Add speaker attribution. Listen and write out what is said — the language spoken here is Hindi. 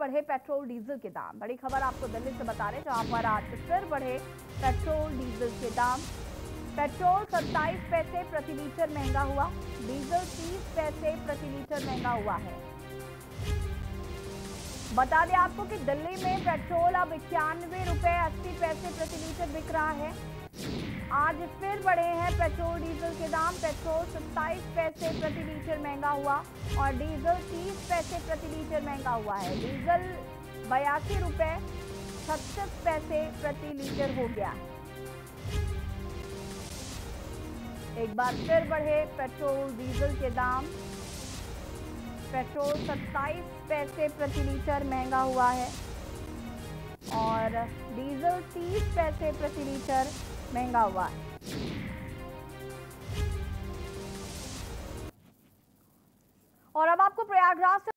Speaker 1: बढ़े पेट्रोल डीजल के दाम। बड़ी खबर आपको दिल्ली से बता रहे जहाँ पर आज फिर बढ़े पेट्रोल डीजल के दाम। पेट्रोल 27 पैसे प्रति लीटर महँगा हुआ, डीजल 30 पैसे प्रति लीटर महँगा हुआ है। बता दें आपको कि दिल्ली में पेट्रोल अब इक्यानवे रुपए अस्सी पैसे प्रति लीटर बिक रहा है। आज फिर बढ़े हैं पेट्रोल, डीजल के दाम। पेट्रोल सत्ताईस पैसे प्रति लीटर महँगा हुआ और डीजल तीस पैसे प्रति लीटर महँगा हुआ है। डीजल बयासी रुपए छत्तीस पैसे प्रति लीटर हो गया। एक बार फिर बढ़े पेट्रोल, डीजल के दाम। पेट्रोल सत्ताईस पैसे प्रति लीटर महँगा हुआ है और डीजल तीस पैसे प्रति लीटर महँगा हुआ है और अब आपको प्रयागराज